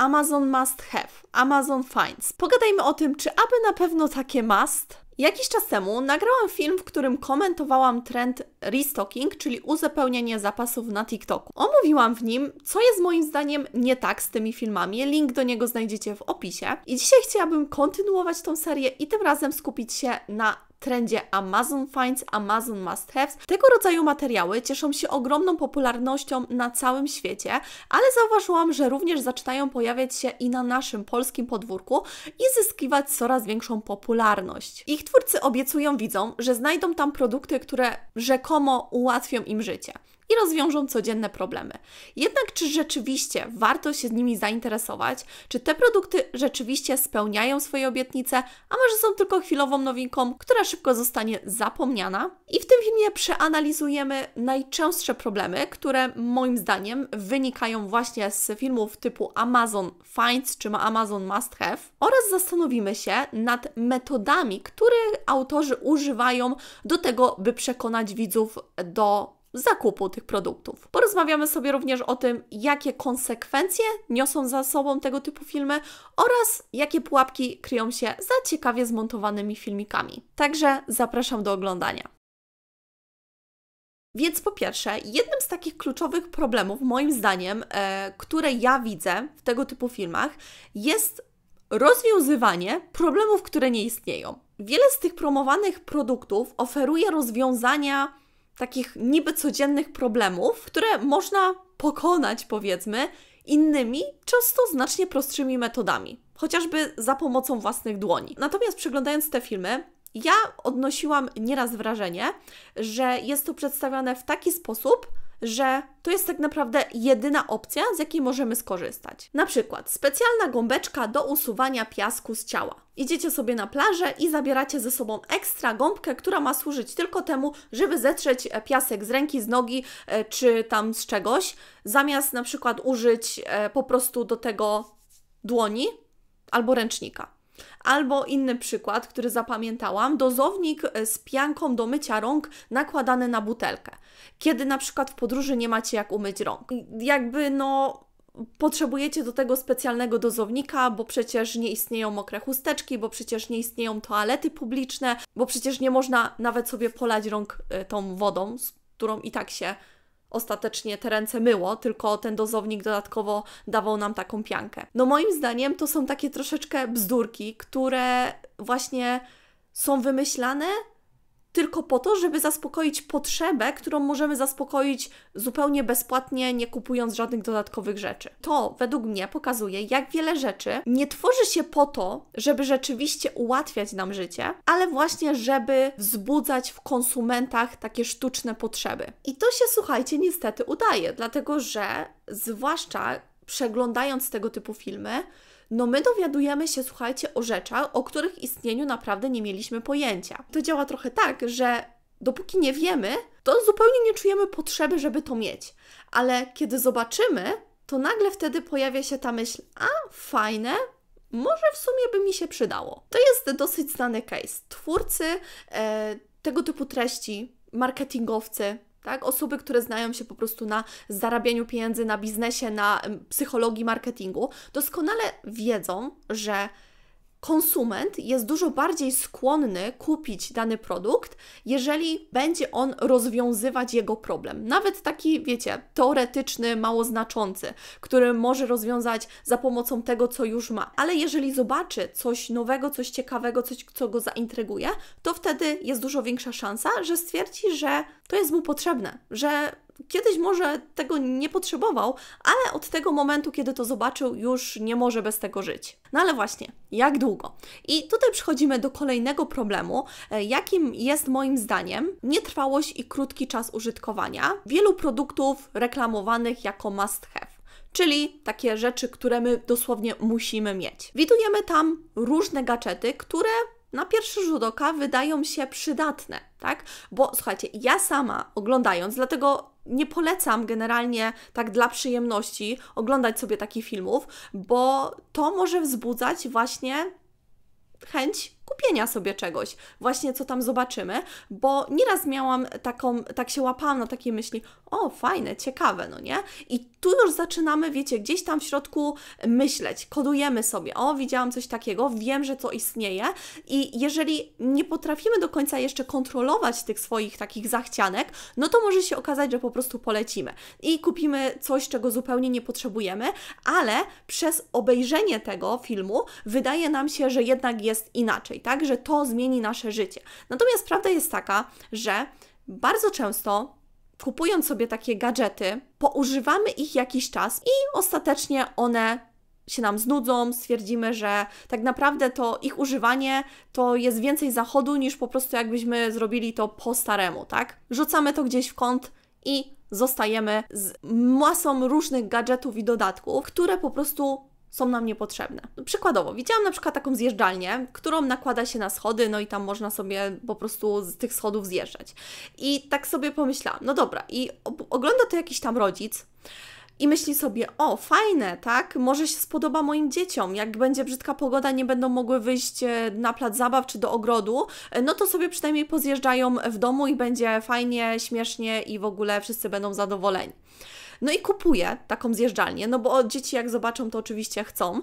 Amazon must have, Amazon finds. Pogadajmy o tym, czy aby na pewno takie must? Jakiś czas temu nagrałam film, w którym komentowałam trend restocking, czyli uzupełnianie zapasów na TikToku. Omówiłam w nim, co jest moim zdaniem nie tak z tymi filmami. Link do niego znajdziecie w opisie. I dzisiaj chciałabym kontynuować tą serię i tym razem skupić się na trendzie Amazon Finds, Amazon Must Haves. Tego rodzaju materiały cieszą się ogromną popularnością na całym świecie, ale zauważyłam, że również zaczynają pojawiać się i na naszym polskim podwórku i zyskiwać coraz większą popularność. Ich twórcy obiecują widzom, że znajdą tam produkty, które rzekomo ułatwią im życie i rozwiążą codzienne problemy. Jednak czy rzeczywiście warto się z nimi zainteresować? Czy te produkty rzeczywiście spełniają swoje obietnice, a może są tylko chwilową nowinką, która szybko zostanie zapomniana? I w tym filmie przeanalizujemy najczęstsze problemy, które moim zdaniem wynikają właśnie z filmów typu Amazon Finds czy Amazon Must Have oraz zastanowimy się nad metodami, które autorzy używają do tego, by przekonać widzów do zakupu tych produktów. Porozmawiamy sobie również o tym, jakie konsekwencje niosą za sobą tego typu filmy oraz jakie pułapki kryją się za ciekawie zmontowanymi filmikami. Także zapraszam do oglądania. Więc po pierwsze, jednym z takich kluczowych problemów, moim zdaniem, e, które ja widzę w tego typu filmach, jest rozwiązywanie problemów, które nie istnieją. Wiele z tych promowanych produktów oferuje rozwiązania takich niby codziennych problemów, które można pokonać, powiedzmy, innymi, często znacznie prostszymi metodami, chociażby za pomocą własnych dłoni. Natomiast przeglądając te filmy, ja odnosiłam nieraz wrażenie, że jest to przedstawione w taki sposób, że to jest tak naprawdę jedyna opcja, z jakiej możemy skorzystać. Na przykład specjalna gąbeczka do usuwania piasku z ciała. Idziecie sobie na plażę i zabieracie ze sobą ekstra gąbkę, która ma służyć tylko temu, żeby zetrzeć piasek z ręki, z nogi e, czy tam z czegoś, zamiast na przykład użyć e, po prostu do tego dłoni albo ręcznika. Albo inny przykład, który zapamiętałam, dozownik e, z pianką do mycia rąk nakładany na butelkę. Kiedy na przykład w podróży nie macie jak umyć rąk. Jakby no potrzebujecie do tego specjalnego dozownika, bo przecież nie istnieją mokre chusteczki, bo przecież nie istnieją toalety publiczne, bo przecież nie można nawet sobie polać rąk e, tą wodą, z którą i tak się ostatecznie te ręce myło, tylko ten dozownik dodatkowo dawał nam taką piankę. No moim zdaniem to są takie troszeczkę bzdurki, które właśnie są wymyślane tylko po to, żeby zaspokoić potrzebę, którą możemy zaspokoić zupełnie bezpłatnie, nie kupując żadnych dodatkowych rzeczy. To według mnie pokazuje, jak wiele rzeczy nie tworzy się po to, żeby rzeczywiście ułatwiać nam życie, ale właśnie, żeby wzbudzać w konsumentach takie sztuczne potrzeby. I to się, słuchajcie, niestety udaje, dlatego że zwłaszcza przeglądając tego typu filmy, no my dowiadujemy się, słuchajcie, o rzeczach, o których istnieniu naprawdę nie mieliśmy pojęcia. To działa trochę tak, że dopóki nie wiemy, to zupełnie nie czujemy potrzeby, żeby to mieć. Ale kiedy zobaczymy, to nagle wtedy pojawia się ta myśl, a fajne, może w sumie by mi się przydało. To jest dosyć znany case. Twórcy e, tego typu treści, marketingowcy, tak? Osoby, które znają się po prostu na zarabianiu pieniędzy, na biznesie, na psychologii marketingu, doskonale wiedzą, że konsument jest dużo bardziej skłonny kupić dany produkt, jeżeli będzie on rozwiązywać jego problem. Nawet taki, wiecie, teoretyczny, mało znaczący, który może rozwiązać za pomocą tego, co już ma. Ale jeżeli zobaczy coś nowego, coś ciekawego, coś, co go zaintryguje, to wtedy jest dużo większa szansa, że stwierdzi, że to jest mu potrzebne, że kiedyś może tego nie potrzebował, ale od tego momentu, kiedy to zobaczył, już nie może bez tego żyć. No ale właśnie, jak długo? I tutaj przechodzimy do kolejnego problemu, e, jakim jest moim zdaniem nietrwałość i krótki czas użytkowania wielu produktów reklamowanych jako must have czyli takie rzeczy, które my dosłownie musimy mieć. Widujemy tam różne gadżety, które na pierwszy rzut oka wydają się przydatne, tak? Bo słuchajcie, ja sama oglądając, dlatego nie polecam generalnie tak dla przyjemności oglądać sobie takich filmów, bo to może wzbudzać właśnie chęć kupienia sobie czegoś, właśnie co tam zobaczymy, bo nieraz miałam taką, tak się łapałam na takiej myśli, o fajne, ciekawe, no nie? I tu już zaczynamy, wiecie, gdzieś tam w środku myśleć, kodujemy sobie, o widziałam coś takiego, wiem, że to istnieje. I jeżeli nie potrafimy do końca jeszcze kontrolować tych swoich takich zachcianek, no to może się okazać, że po prostu polecimy. I kupimy coś, czego zupełnie nie potrzebujemy, ale przez obejrzenie tego filmu wydaje nam się, że jednak jest inaczej, tak, że to zmieni nasze życie. Natomiast prawda jest taka, że bardzo często kupując sobie takie gadżety, poużywamy ich jakiś czas i ostatecznie one się nam znudzą, stwierdzimy, że tak naprawdę to ich używanie to jest więcej zachodu niż po prostu jakbyśmy zrobili to po staremu, tak? Rzucamy to gdzieś w kąt i zostajemy z masą różnych gadżetów i dodatków, które po prostu są nam niepotrzebne. Przykładowo, widziałam na przykład taką zjeżdżalnię, którą nakłada się na schody, no i tam można sobie po prostu z tych schodów zjeżdżać. I tak sobie pomyślałam, no dobra, i ogląda to jakiś tam rodzic, i myśli sobie, o, fajne, tak? Może się spodoba moim dzieciom. Jak będzie brzydka pogoda, nie będą mogły wyjść e, na plac zabaw czy do ogrodu, e, no to sobie przynajmniej pozjeżdżają w domu i będzie fajnie, śmiesznie i w ogóle wszyscy będą zadowoleni. No i kupuję taką zjeżdżalnię, no bo dzieci jak zobaczą, to oczywiście chcą,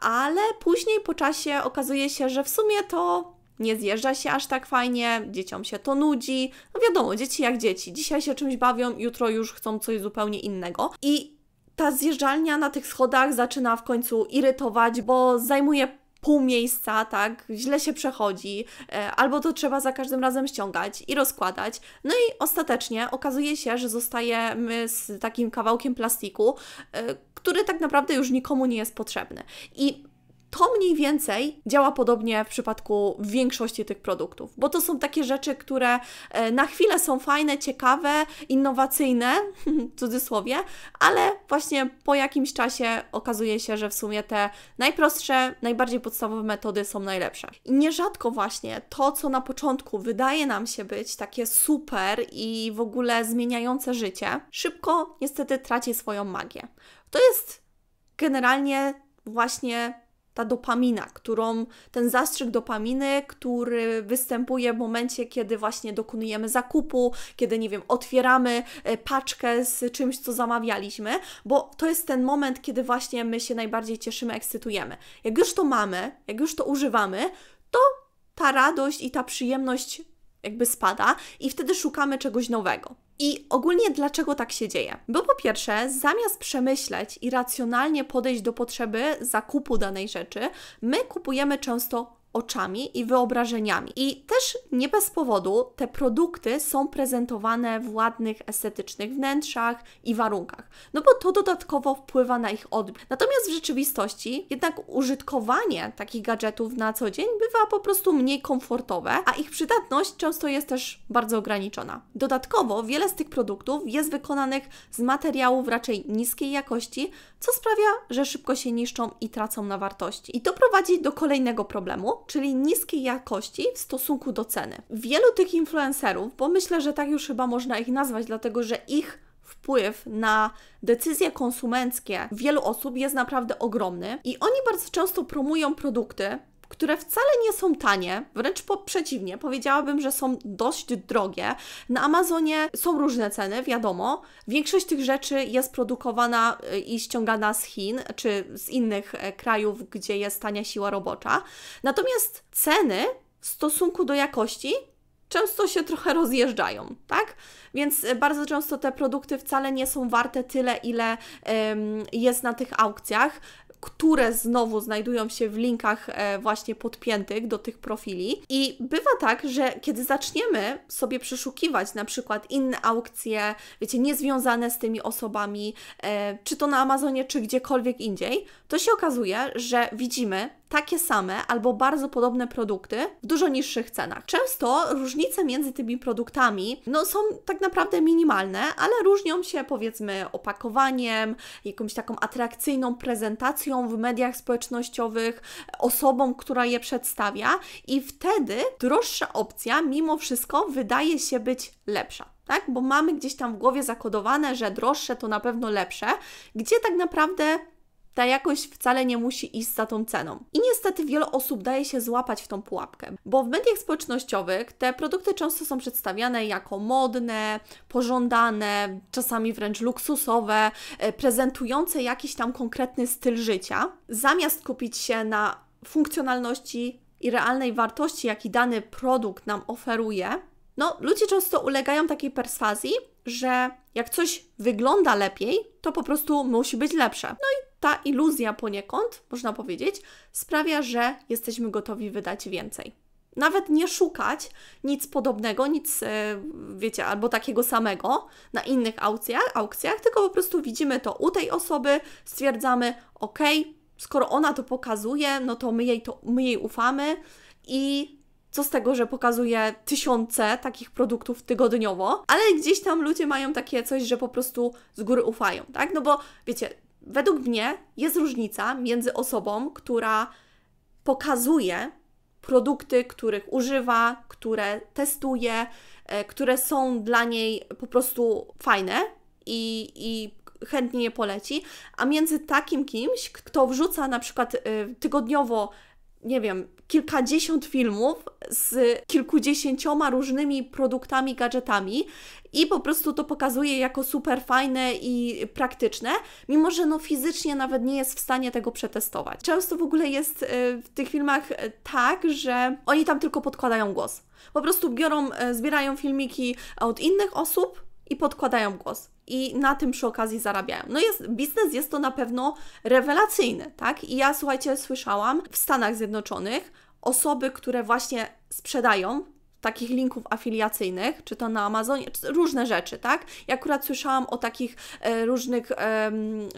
ale później po czasie okazuje się, że w sumie to nie zjeżdża się aż tak fajnie, dzieciom się to nudzi. No wiadomo, dzieci jak dzieci. Dzisiaj się czymś bawią, jutro już chcą coś zupełnie innego. I ta zjeżdżalnia na tych schodach zaczyna w końcu irytować, bo zajmuje pół miejsca, tak, źle się przechodzi, e, albo to trzeba za każdym razem ściągać i rozkładać. No i ostatecznie okazuje się, że zostajemy z takim kawałkiem plastiku, e, który tak naprawdę już nikomu nie jest potrzebny. I to mniej więcej działa podobnie w przypadku większości tych produktów, bo to są takie rzeczy, które e, na chwilę są fajne, ciekawe, innowacyjne, w cudzysłowie, ale właśnie po jakimś czasie okazuje się, że w sumie te najprostsze, najbardziej podstawowe metody są najlepsze. I nierzadko właśnie to, co na początku wydaje nam się być takie super i w ogóle zmieniające życie, szybko niestety traci swoją magię. To jest generalnie właśnie ta dopamina, którą, ten zastrzyk dopaminy, który występuje w momencie, kiedy właśnie dokonujemy zakupu, kiedy, nie wiem, otwieramy e, paczkę z czymś, co zamawialiśmy, bo to jest ten moment, kiedy właśnie my się najbardziej cieszymy, ekscytujemy. Jak już to mamy, jak już to używamy, to ta radość i ta przyjemność jakby spada i wtedy szukamy czegoś nowego. I ogólnie dlaczego tak się dzieje? Bo po pierwsze, zamiast przemyśleć i racjonalnie podejść do potrzeby zakupu danej rzeczy, my kupujemy często oczami i wyobrażeniami. I też nie bez powodu te produkty są prezentowane w ładnych, estetycznych wnętrzach i warunkach, no bo to dodatkowo wpływa na ich odbiór. Natomiast w rzeczywistości jednak użytkowanie takich gadżetów na co dzień bywa po prostu mniej komfortowe, a ich przydatność często jest też bardzo ograniczona. Dodatkowo wiele z tych produktów jest wykonanych z materiałów raczej niskiej jakości, co sprawia, że szybko się niszczą i tracą na wartości. I to prowadzi do kolejnego problemu, czyli niskiej jakości w stosunku do ceny. Wielu tych influencerów, bo myślę, że tak już chyba można ich nazwać, dlatego że ich wpływ na decyzje konsumenckie wielu osób jest naprawdę ogromny i oni bardzo często promują produkty, które wcale nie są tanie, wręcz po, przeciwnie, powiedziałabym, że są dość drogie. Na Amazonie są różne ceny, wiadomo. Większość tych rzeczy jest produkowana y, i ściągana z Chin czy z innych e, krajów, gdzie jest tania siła robocza. Natomiast ceny w stosunku do jakości często się trochę rozjeżdżają, tak? Więc e, bardzo często te produkty wcale nie są warte tyle, ile ym, jest na tych aukcjach które znowu znajdują się w linkach e, właśnie podpiętych do tych profili. I bywa tak, że kiedy zaczniemy sobie przeszukiwać na przykład inne aukcje, wiecie, niezwiązane z tymi osobami, e, czy to na Amazonie, czy gdziekolwiek indziej, to się okazuje, że widzimy takie same albo bardzo podobne produkty w dużo niższych cenach. Często różnice między tymi produktami no, są tak naprawdę minimalne, ale różnią się powiedzmy opakowaniem, jakąś taką atrakcyjną prezentacją w mediach społecznościowych, osobą, która je przedstawia i wtedy droższa opcja mimo wszystko wydaje się być lepsza tak? Bo mamy gdzieś tam w głowie zakodowane, że droższe to na pewno lepsze, gdzie tak naprawdę ta jakość wcale nie musi iść za tą ceną. I niestety wiele osób daje się złapać w tą pułapkę, bo w mediach społecznościowych te produkty często są przedstawiane jako modne, pożądane, czasami wręcz luksusowe, e, prezentujące jakiś tam konkretny styl życia, zamiast kupić się na funkcjonalności i realnej wartości, jaki dany produkt nam oferuje, no, ludzie często ulegają takiej perswazji, że jak coś wygląda lepiej, to po prostu musi być lepsze. No i ta iluzja poniekąd, można powiedzieć, sprawia, że jesteśmy gotowi wydać więcej. Nawet nie szukać nic podobnego, nic, e, wiecie, albo takiego samego na innych aukcjach, aukcjach tylko po prostu widzimy to u tej osoby, stwierdzamy, ok, skoro ona to pokazuje, no to my jej, to, my jej ufamy i co z tego, że pokazuje tysiące takich produktów tygodniowo, ale gdzieś tam ludzie mają takie coś, że po prostu z góry ufają, tak? No bo wiecie, według mnie jest różnica między osobą, która pokazuje produkty, których używa, które testuje, e, które są dla niej po prostu fajne i, i chętnie je poleci, a między takim kimś, kto wrzuca na przykład y, tygodniowo, nie wiem, kilkadziesiąt filmów z kilkudziesięcioma różnymi produktami, gadżetami i po prostu to pokazuje jako super fajne i praktyczne, mimo że no fizycznie nawet nie jest w stanie tego przetestować. Często w ogóle jest y, w tych filmach tak, że oni tam tylko podkładają głos. Po prostu biorą, y, zbierają filmiki od innych osób i podkładają głos i na tym przy okazji zarabiają. No jest, biznes jest to na pewno rewelacyjny, tak? I ja, słuchajcie, słyszałam w Stanach Zjednoczonych osoby, które właśnie sprzedają takich linków afiliacyjnych, czy to na Amazonie, różne rzeczy, tak? Ja akurat słyszałam o takich e, różnych e,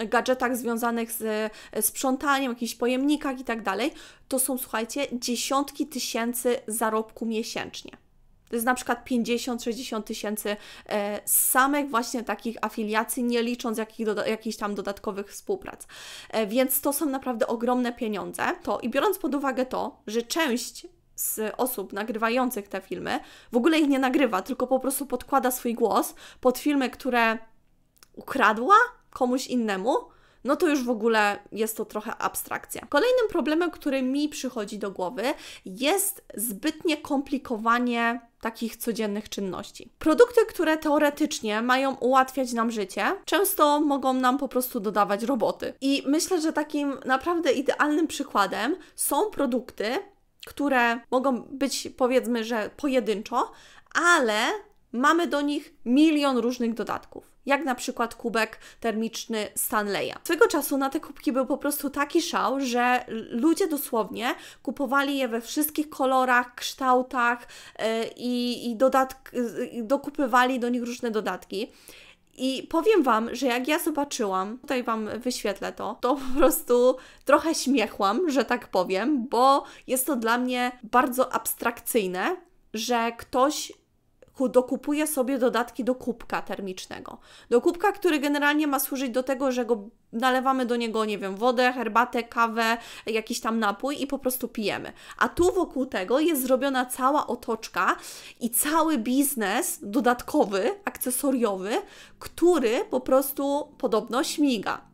gadżetach związanych z e, sprzątaniem, jakichś pojemnikach i tak dalej. To są, słuchajcie, dziesiątki tysięcy zarobku miesięcznie. To jest na przykład 50-60 tysięcy e, samych właśnie takich afiliacji, nie licząc jakich jakichś tam dodatkowych współprac. E, więc to są naprawdę ogromne pieniądze. To i biorąc pod uwagę to, że część z osób nagrywających te filmy w ogóle ich nie nagrywa, tylko po prostu podkłada swój głos pod filmy, które ukradła komuś innemu, no to już w ogóle jest to trochę abstrakcja. Kolejnym problemem, który mi przychodzi do głowy, jest zbytnie komplikowanie takich codziennych czynności. Produkty, które teoretycznie mają ułatwiać nam życie, często mogą nam po prostu dodawać roboty. I myślę, że takim naprawdę idealnym przykładem są produkty, które mogą być powiedzmy, że pojedynczo, ale mamy do nich milion różnych dodatków. Jak na przykład kubek termiczny Stanleya. Swego czasu na te kubki był po prostu taki szał, że ludzie dosłownie kupowali je we wszystkich kolorach, kształtach yy, i, dodatk- yy, dokupywali do nich różne dodatki. I powiem Wam, że jak ja zobaczyłam, tutaj Wam wyświetlę to, to po prostu trochę śmiechłam, że tak powiem, bo jest to dla mnie bardzo abstrakcyjne, że ktoś dokupuje sobie dodatki do kubka termicznego. Do kubka, który generalnie ma służyć do tego, że go nalewamy do niego, nie wiem, wodę, herbatę, kawę, jakiś tam napój i po prostu pijemy. A tu wokół tego jest zrobiona cała otoczka i cały biznes dodatkowy, akcesoriowy, który po prostu podobno śmiga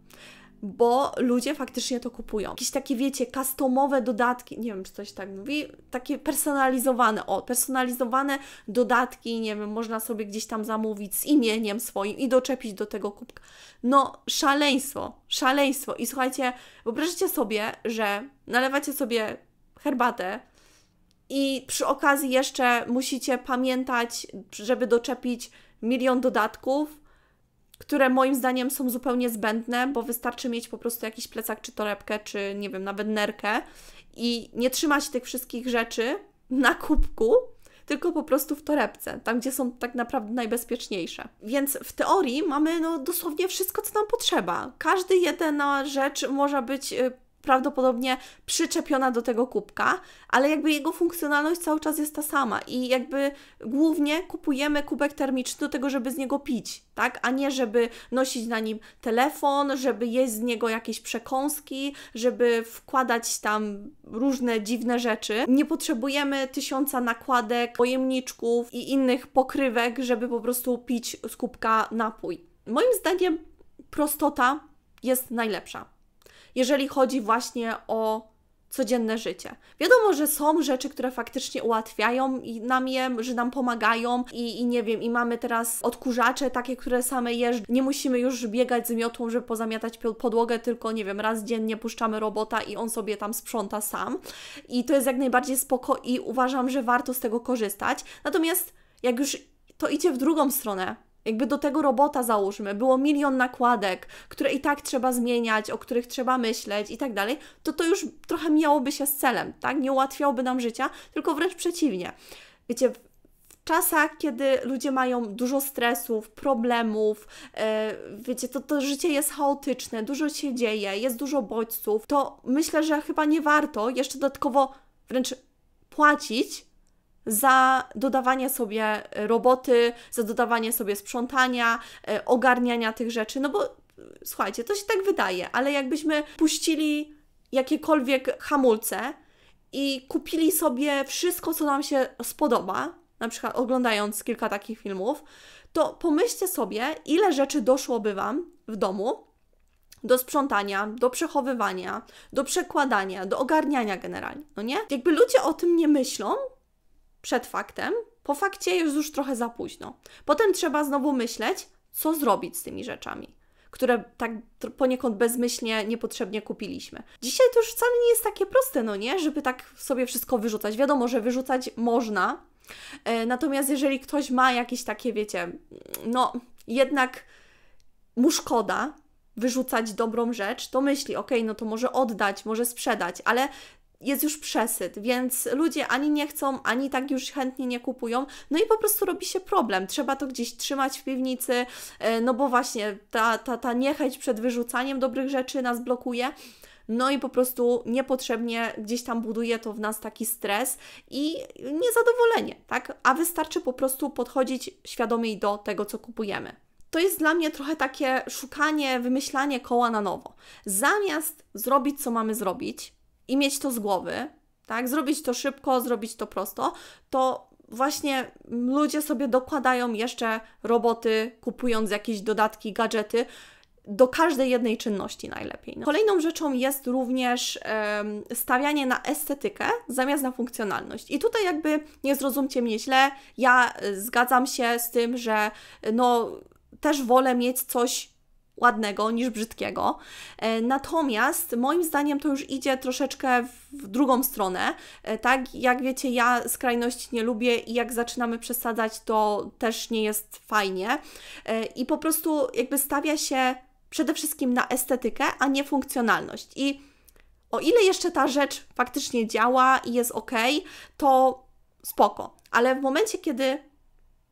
bo ludzie faktycznie to kupują. Jakieś takie, wiecie, customowe dodatki, nie wiem, czy coś tak mówi, takie personalizowane, o, personalizowane dodatki, nie wiem, można sobie gdzieś tam zamówić z imieniem swoim i doczepić do tego kubka. No, szaleństwo, szaleństwo. I słuchajcie, wyobraźcie sobie, że nalewacie sobie herbatę, i przy okazji jeszcze musicie pamiętać, żeby doczepić milion dodatków, które moim zdaniem są zupełnie zbędne, bo wystarczy mieć po prostu jakiś plecak, czy torebkę, czy nie wiem, nawet nerkę i nie trzymać tych wszystkich rzeczy na kubku, tylko po prostu w torebce, tam gdzie są tak naprawdę najbezpieczniejsze. Więc w teorii mamy no, dosłownie wszystko, co nam potrzeba. Każdy jedna rzecz może być y, prawdopodobnie przyczepiona do tego kubka, ale jakby jego funkcjonalność cały czas jest ta sama i jakby głównie kupujemy kubek termiczny do tego, żeby z niego pić, tak? A nie żeby nosić na nim telefon, żeby jeść z niego jakieś przekąski, żeby wkładać tam różne dziwne rzeczy. Nie potrzebujemy tysiąca nakładek, pojemniczków i innych pokrywek, żeby po prostu pić z kubka napój. Moim zdaniem prostota jest najlepsza. Jeżeli chodzi właśnie o codzienne życie. Wiadomo, że są rzeczy, które faktycznie ułatwiają nam je, że nam pomagają i, i nie wiem, i mamy teraz odkurzacze takie, które same jeżdżą. Nie musimy już biegać z miotłą, żeby pozamiatać podłogę, tylko nie wiem, raz dziennie puszczamy robota i on sobie tam sprząta sam. I to jest jak najbardziej spoko i uważam, że warto z tego korzystać. Natomiast jak już to idzie w drugą stronę, jakby do tego robota załóżmy, było milion nakładek, które i tak trzeba zmieniać, o których trzeba myśleć i tak dalej, to to już trochę miałoby się z celem, tak? Nie ułatwiałoby nam życia, tylko wręcz przeciwnie. Wiecie, w czasach, kiedy ludzie mają dużo stresów, problemów, yy, wiecie, to, to życie jest chaotyczne, dużo się dzieje, jest dużo bodźców, to myślę, że chyba nie warto jeszcze dodatkowo wręcz płacić za dodawanie sobie roboty, za dodawanie sobie sprzątania, e, ogarniania tych rzeczy, no bo e, słuchajcie, to się tak wydaje, ale jakbyśmy puścili jakiekolwiek hamulce i kupili sobie wszystko, co nam się spodoba, na przykład oglądając kilka takich filmów, to pomyślcie sobie, ile rzeczy doszłoby Wam w domu do sprzątania, do przechowywania, do przekładania, do ogarniania generalnie, no nie? Jakby ludzie o tym nie myślą, przed faktem, po fakcie jest już trochę za późno. Potem trzeba znowu myśleć, co zrobić z tymi rzeczami, które tak poniekąd bezmyślnie, niepotrzebnie kupiliśmy. Dzisiaj to już wcale nie jest takie proste, no nie, żeby tak sobie wszystko wyrzucać. Wiadomo, że wyrzucać można, e, natomiast jeżeli ktoś ma jakieś takie, wiecie, no jednak mu szkoda, wyrzucać dobrą rzecz, to myśli, ok, no to może oddać, może sprzedać, ale jest już przesyt, więc ludzie ani nie chcą, ani tak już chętnie nie kupują, no i po prostu robi się problem. Trzeba to gdzieś trzymać w piwnicy, e, no bo właśnie ta, ta, ta niechęć przed wyrzucaniem dobrych rzeczy nas blokuje. No i po prostu niepotrzebnie gdzieś tam buduje to w nas taki stres i niezadowolenie, tak? A wystarczy po prostu podchodzić świadomie do tego, co kupujemy. To jest dla mnie trochę takie szukanie, wymyślanie koła na nowo. Zamiast zrobić, co mamy zrobić, i mieć to z głowy, tak? Zrobić to szybko, zrobić to prosto, to właśnie ludzie sobie dokładają jeszcze roboty, kupując jakieś dodatki, gadżety do każdej jednej czynności najlepiej. No. Kolejną rzeczą jest również um, stawianie na estetykę zamiast na funkcjonalność. I tutaj jakby nie zrozumcie mnie źle, ja y, zgadzam się z tym, że no też wolę mieć coś ładnego niż brzydkiego. E, natomiast moim zdaniem to już idzie troszeczkę w drugą stronę. E, tak, jak wiecie, ja skrajności nie lubię i jak zaczynamy przesadzać, to też nie jest fajnie. E, I po prostu jakby stawia się przede wszystkim na estetykę, a nie funkcjonalność. I o ile jeszcze ta rzecz faktycznie działa i jest ok, to spoko. Ale w momencie, kiedy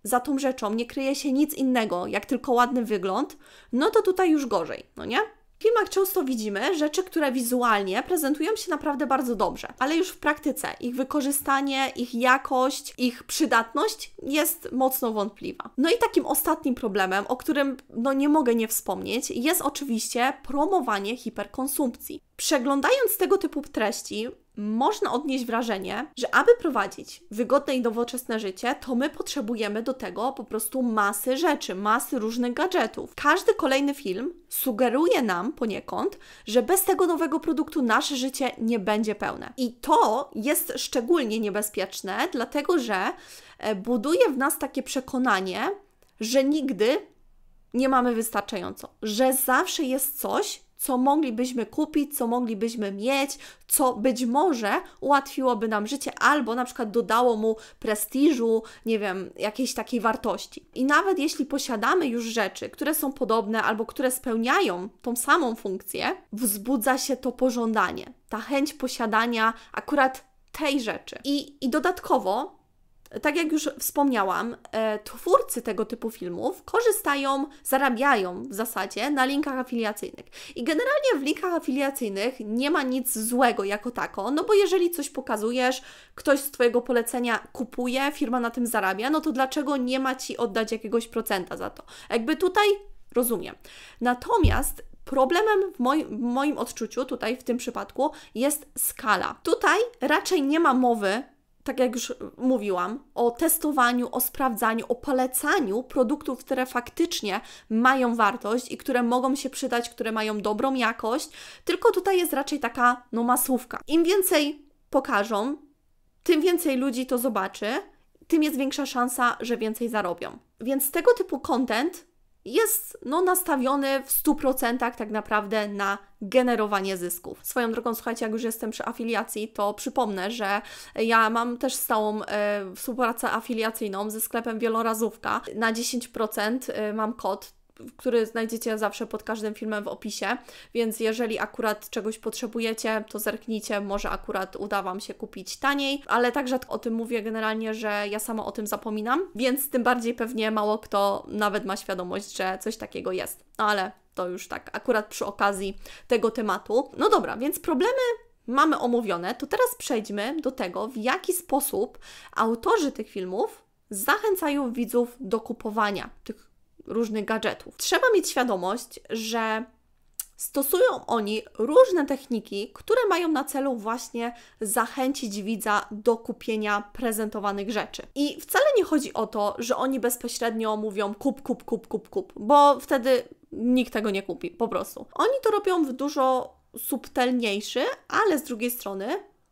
za tą rzeczą nie kryje się nic innego, jak tylko ładny wygląd, no to tutaj już gorzej, no nie? W filmach często widzimy rzeczy, które wizualnie prezentują się naprawdę bardzo dobrze, ale już w praktyce ich wykorzystanie, ich jakość, ich przydatność jest mocno wątpliwa. No i takim ostatnim problemem, o którym no nie mogę nie wspomnieć, jest oczywiście promowanie hiperkonsumpcji. Przeglądając tego typu treści, można odnieść wrażenie, że aby prowadzić wygodne i nowoczesne życie, to my potrzebujemy do tego po prostu masy rzeczy, masy różnych gadżetów. Każdy kolejny film sugeruje nam poniekąd, że bez tego nowego produktu nasze życie nie będzie pełne. I to jest szczególnie niebezpieczne, dlatego że e, buduje w nas takie przekonanie, że nigdy nie mamy wystarczająco, że zawsze jest coś, co moglibyśmy kupić, co moglibyśmy mieć, co być może ułatwiłoby nam życie albo na przykład dodało mu prestiżu, nie wiem, jakiejś takiej wartości. I nawet jeśli posiadamy już rzeczy, które są podobne albo które spełniają tą samą funkcję, wzbudza się to pożądanie, ta chęć posiadania akurat tej rzeczy. I, i dodatkowo tak jak już wspomniałam, e, twórcy tego typu filmów korzystają, zarabiają w zasadzie na linkach afiliacyjnych. I generalnie w linkach afiliacyjnych nie ma nic złego jako tako, no bo jeżeli coś pokazujesz, ktoś z Twojego polecenia kupuje, firma na tym zarabia, no to dlaczego nie ma Ci oddać jakiegoś procenta za to? Jakby tutaj rozumiem. Natomiast Problemem w moim, w moim odczuciu, tutaj w tym przypadku, jest skala. Tutaj raczej nie ma mowy tak jak już mówiłam, o testowaniu, o sprawdzaniu, o polecaniu produktów, które faktycznie mają wartość i które mogą się przydać, które mają dobrą jakość, tylko tutaj jest raczej taka no masówka. Im więcej pokażą, tym więcej ludzi to zobaczy, tym jest większa szansa, że więcej zarobią. Więc tego typu content jest no, nastawiony w 100% tak naprawdę na generowanie zysków. Swoją drogą, słuchajcie, jak już jestem przy afiliacji, to przypomnę, że ja mam też stałą e, współpracę afiliacyjną ze sklepem Wielorazówka. Na 10% e, mam kod który znajdziecie zawsze pod każdym filmem w opisie, więc jeżeli akurat czegoś potrzebujecie, to zerknijcie, może akurat uda Wam się kupić taniej, ale tak rzadko o tym mówię generalnie, że ja sama o tym zapominam, więc tym bardziej pewnie mało kto nawet ma świadomość, że coś takiego jest. No ale to już tak, akurat przy okazji tego tematu. No dobra, więc problemy mamy omówione, to teraz przejdźmy do tego, w jaki sposób autorzy tych filmów zachęcają widzów do kupowania tych różnych gadżetów. Trzeba mieć świadomość, że stosują oni różne techniki, które mają na celu właśnie zachęcić widza do kupienia prezentowanych rzeczy. I wcale nie chodzi o to, że oni bezpośrednio mówią kup, kup, kup, kup, kup, bo wtedy nikt tego nie kupi, po prostu. Oni to robią w dużo subtelniejszy, ale z drugiej strony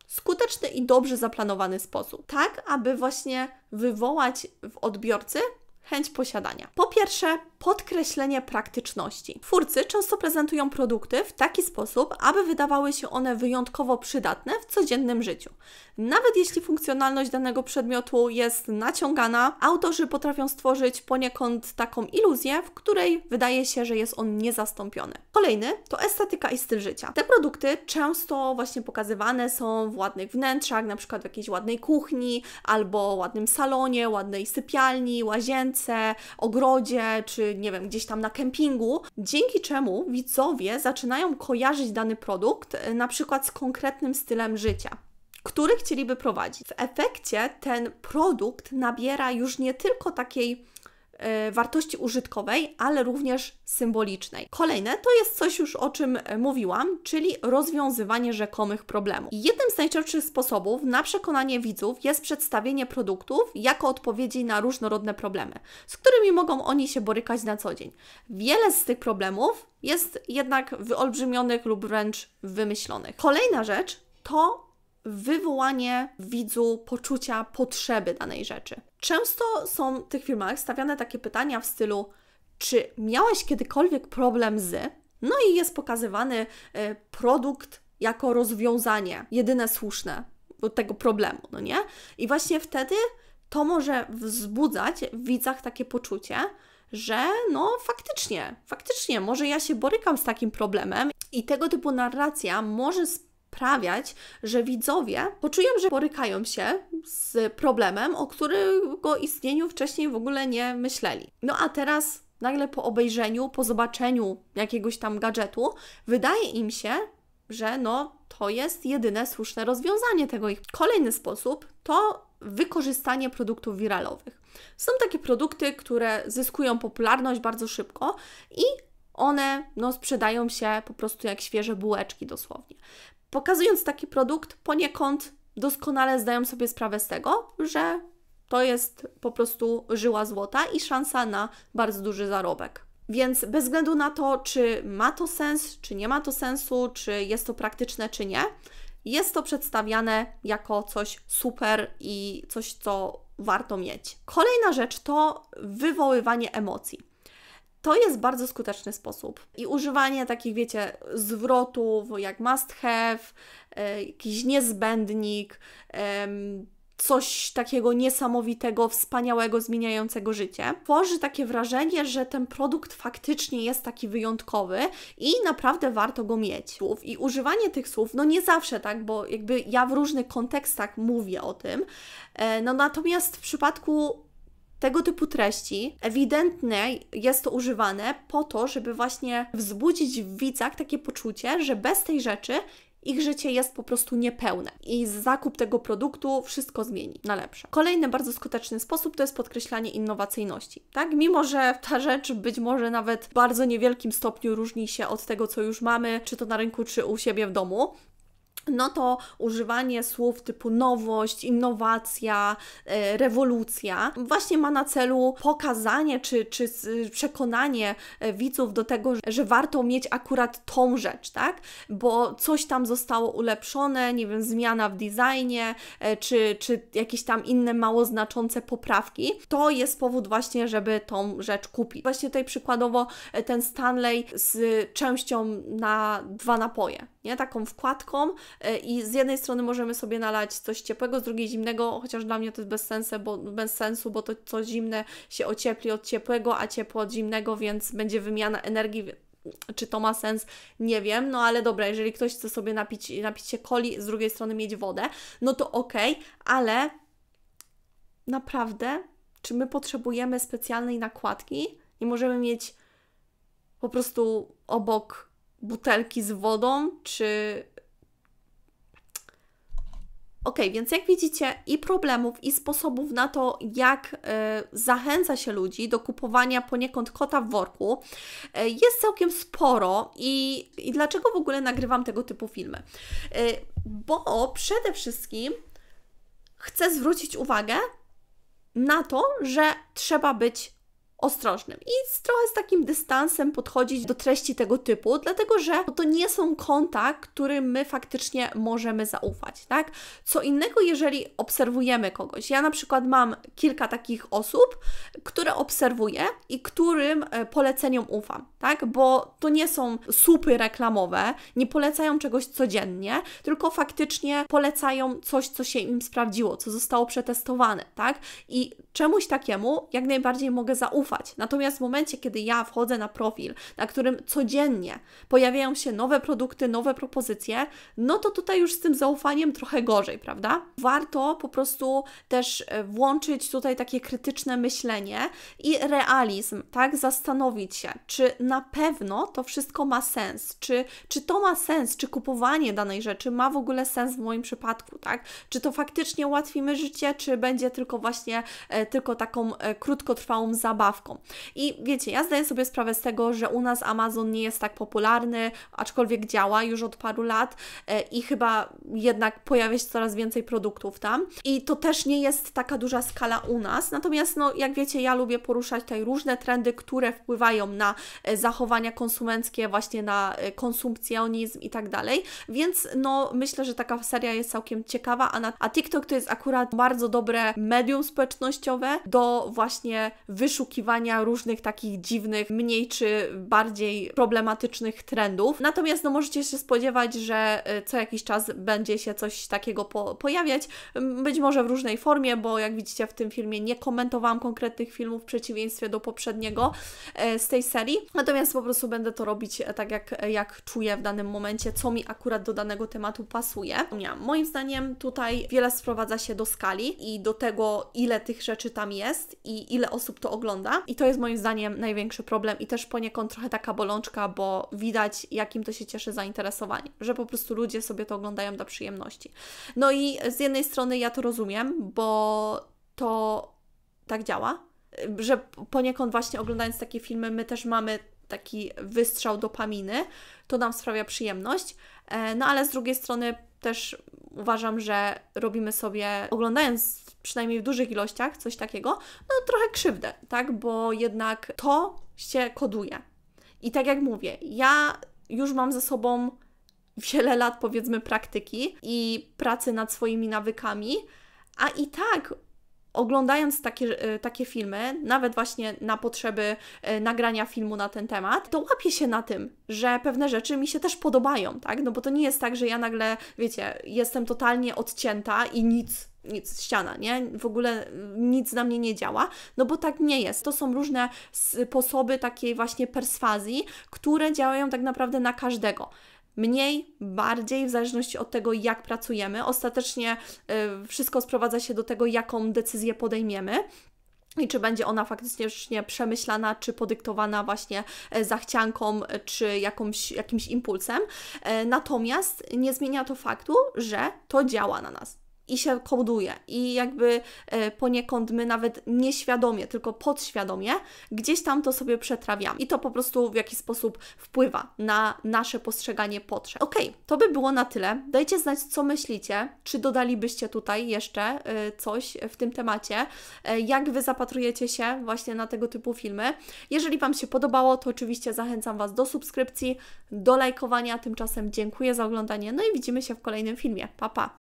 skuteczny i dobrze zaplanowany sposób, tak aby właśnie wywołać w odbiorcy chęć posiadania. Po pierwsze, podkreślenie praktyczności. Twórcy często prezentują produkty w taki sposób, aby wydawały się one wyjątkowo przydatne w codziennym życiu. Nawet jeśli funkcjonalność danego przedmiotu jest naciągana, autorzy potrafią stworzyć poniekąd taką iluzję, w której wydaje się, że jest on niezastąpiony. Kolejny to estetyka i styl życia. Te produkty często właśnie pokazywane są w ładnych wnętrzach, na przykład w jakiejś ładnej kuchni, albo ładnym salonie, ładnej sypialni, łazience, ogrodzie, czy nie wiem, gdzieś tam na kempingu, dzięki czemu widzowie zaczynają kojarzyć dany produkt e, na przykład z konkretnym stylem życia który chcieliby prowadzić. W efekcie ten produkt nabiera już nie tylko takiej wartości użytkowej, ale również symbolicznej. Kolejne to jest coś już o czym e, mówiłam, czyli rozwiązywanie rzekomych problemów. Jednym z najczęstszych sposobów na przekonanie widzów jest przedstawienie produktów jako odpowiedzi na różnorodne problemy, z którymi mogą oni się borykać na co dzień. Wiele z tych problemów jest jednak wyolbrzymionych lub wręcz wymyślonych. Kolejna rzecz to wywołanie widzu poczucia potrzeby danej rzeczy. Często są w tych filmach stawiane takie pytania w stylu: czy miałeś kiedykolwiek problem z? No i jest pokazywany e, produkt jako rozwiązanie, jedyne słuszne tego problemu, no nie? I właśnie wtedy to może wzbudzać w widzach takie poczucie, że no faktycznie, faktycznie, może ja się borykam z takim problemem i tego typu narracja może sprawiać, że widzowie poczują, że borykają się z problemem, o którego istnieniu wcześniej w ogóle nie myśleli. No a teraz nagle po obejrzeniu, po zobaczeniu jakiegoś tam gadżetu, wydaje im się, że no to jest jedyne słuszne rozwiązanie tego ich. Kolejny sposób to wykorzystanie produktów wiralowych. Są takie produkty, które zyskują popularność bardzo szybko i one no, sprzedają się po prostu jak świeże bułeczki dosłownie. Pokazując taki produkt, poniekąd doskonale zdają sobie sprawę z tego, że to jest po prostu żyła złota i szansa na bardzo duży zarobek. Więc bez względu na to, czy ma to sens, czy nie ma to sensu, czy jest to praktyczne, czy nie, jest to przedstawiane jako coś super i coś, co warto mieć. Kolejna rzecz to wywoływanie emocji. To jest bardzo skuteczny sposób. I używanie takich, wiecie, zwrotów jak must have, e, jakiś niezbędnik, coś takiego niesamowitego, wspaniałego, zmieniającego życie, tworzy takie wrażenie, że ten produkt faktycznie jest taki wyjątkowy i naprawdę warto go mieć. I używanie tych słów, no nie zawsze tak, bo jakby ja w różnych kontekstach mówię o tym, e, no natomiast w przypadku tego typu treści ewidentnie jest to używane po to, żeby właśnie wzbudzić w widzach takie poczucie, że bez tej rzeczy ich życie jest po prostu niepełne i zakup tego produktu wszystko zmieni na lepsze. Kolejny bardzo skuteczny sposób to jest podkreślanie innowacyjności. Tak, mimo że ta rzecz być może nawet w bardzo niewielkim stopniu różni się od tego, co już mamy, czy to na rynku, czy u siebie w domu, no to używanie słów typu nowość, innowacja, e, rewolucja właśnie ma na celu pokazanie czy, czy przekonanie e, widzów do tego, że warto mieć akurat tą rzecz, tak? Bo coś tam zostało ulepszone, nie wiem, zmiana w designie, e, czy, czy jakieś tam inne mało znaczące poprawki. To jest powód właśnie, żeby tą rzecz kupić. Właśnie tutaj przykładowo ten Stanley z częścią na dwa napoje, nie? Taką wkładką, E, i z jednej strony możemy sobie nalać coś ciepłego, z drugiej zimnego, chociaż dla mnie to jest bez sensu, bo, bez sensu, bo to co zimne się ociepli od ciepłego, a ciepło od zimnego, więc będzie wymiana energii, czy to ma sens? Nie wiem, no ale dobra, jeżeli ktoś chce sobie napić, napić się coli, z drugiej strony mieć wodę, no to okej, okay, ale naprawdę, czy my potrzebujemy specjalnej nakładki? Nie możemy mieć po prostu obok butelki z wodą, czy Ok, więc jak widzicie, i problemów, i sposobów na to, jak y, zachęca się ludzi do kupowania poniekąd kota w worku, y, jest całkiem sporo. I, I dlaczego w ogóle nagrywam tego typu filmy? Y, bo przede wszystkim chcę zwrócić uwagę na to, że trzeba być ostrożnym i z, trochę z takim dystansem podchodzić do treści tego typu, dlatego że to nie są konta, którym my faktycznie możemy zaufać, tak? Co innego, jeżeli obserwujemy kogoś. Ja na przykład mam kilka takich osób, które obserwuję i którym e, poleceniom ufam, tak? Bo to nie są słupy reklamowe, nie polecają czegoś codziennie, tylko faktycznie polecają coś, co się im sprawdziło, co zostało przetestowane, tak? I czemuś takiemu jak najbardziej mogę zaufać ufać. Natomiast w momencie, kiedy ja wchodzę na profil, na którym codziennie pojawiają się nowe produkty, nowe propozycje, no to tutaj już z tym zaufaniem trochę gorzej, prawda? Warto po prostu też e, włączyć tutaj takie krytyczne myślenie i realizm, tak? Zastanowić się, czy na pewno to wszystko ma sens, czy, czy to ma sens, czy kupowanie danej rzeczy ma w ogóle sens w moim przypadku, tak? Czy to faktycznie ułatwi mi życie, czy będzie tylko właśnie e, tylko taką e, krótkotrwałą zabawką i wiecie, ja zdaję sobie sprawę z tego, że u nas Amazon nie jest tak popularny, aczkolwiek działa już od paru lat e, i chyba jednak pojawia się coraz więcej produktów tam. I to też nie jest taka duża skala u nas. Natomiast, no, jak wiecie, ja lubię poruszać tutaj różne trendy, które wpływają na e, zachowania konsumenckie, właśnie na e, konsumpcjonizm i tak dalej. Więc, no, myślę, że taka seria jest całkiem ciekawa, a, na, a TikTok to jest akurat bardzo dobre medium społecznościowe do właśnie wyszukiwania różnych takich dziwnych, mniej czy bardziej problematycznych trendów. Natomiast no, możecie się spodziewać, że y, co jakiś czas będzie się coś takiego po pojawiać, być może w różnej formie, bo jak widzicie w tym filmie nie komentowałam konkretnych filmów w przeciwieństwie do poprzedniego e, z tej serii. Natomiast po prostu będę to robić e, tak, jak, jak czuję w danym momencie, co mi akurat do danego tematu pasuje. Moim zdaniem tutaj wiele sprowadza się do skali i do tego, ile tych rzeczy tam jest i ile osób to ogląda. I to jest moim zdaniem największy problem i też poniekąd trochę taka bolączka, bo widać, jakim to się cieszy zainteresowanie, że po prostu ludzie sobie to oglądają dla przyjemności. No i z jednej strony ja to rozumiem, bo to tak działa, że poniekąd właśnie oglądając takie filmy, my też mamy taki wystrzał dopaminy, to nam sprawia przyjemność, e, no ale z drugiej strony też uważam, że robimy sobie, oglądając przynajmniej w dużych ilościach coś takiego, no trochę krzywdę, tak? Bo jednak to się koduje. I tak jak mówię, ja już mam ze sobą wiele lat, powiedzmy, praktyki i pracy nad swoimi nawykami, a i tak oglądając takie, e, takie filmy, nawet właśnie na potrzeby e, nagrania filmu na ten temat, to łapię się na tym, że pewne rzeczy mi się też podobają, tak? No bo to nie jest tak, że ja nagle, wiecie, jestem totalnie odcięta i nic nic, ściana, nie? W ogóle nic na mnie nie działa, no bo tak nie jest. To są różne sposoby takiej właśnie perswazji, które działają tak naprawdę na każdego mniej, bardziej, w zależności od tego, jak pracujemy. Ostatecznie y, wszystko sprowadza się do tego, jaką decyzję podejmiemy. I czy będzie ona faktycznie przemyślana, czy podyktowana właśnie e, zachcianką, czy jakąś, jakimś impulsem. E, natomiast nie zmienia to faktu, że to działa na nas. I się koduje. I jakby e, poniekąd my nawet nieświadomie, tylko podświadomie gdzieś tam to sobie przetrawiamy. I to po prostu w jakiś sposób wpływa na nasze postrzeganie potrzeb. Ok, to by było na tyle. Dajcie znać, co myślicie. Czy dodalibyście tutaj jeszcze e, coś w tym temacie? E, jak Wy zapatrujecie się właśnie na tego typu filmy? Jeżeli Wam się podobało, to oczywiście zachęcam Was do subskrypcji, do lajkowania. Tymczasem dziękuję za oglądanie. No i widzimy się w kolejnym filmie. Pa, pa!